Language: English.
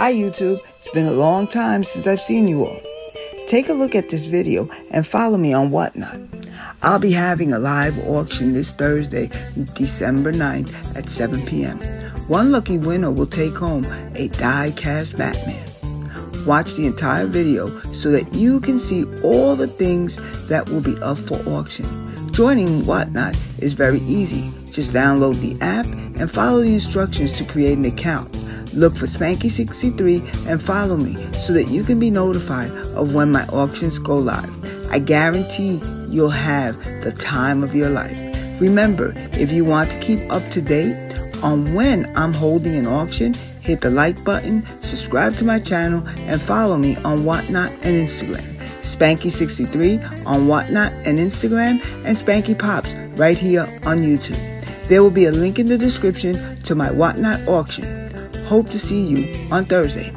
Hi YouTube, it's been a long time since I've seen you all. Take a look at this video and follow me on Whatnot. I'll be having a live auction this Thursday, December 9th at 7 p.m. One lucky winner will take home a die-cast Batman. Watch the entire video so that you can see all the things that will be up for auction. Joining Whatnot is very easy. Just download the app and follow the instructions to create an account. Look for spankie63 and follow me so that you can be notified of when my auctions go live. I guarantee you'll have the time of your life. Remember, if you want to keep up to date on when I'm holding an auction, hit the like button, subscribe to my channel, and follow me on Whatnot and Instagram. spankie63 on Whatnot and Instagram, and SpankiePops right here on YouTube. There will be a link in the description to my Whatnot auction. Hope to see you on Thursday.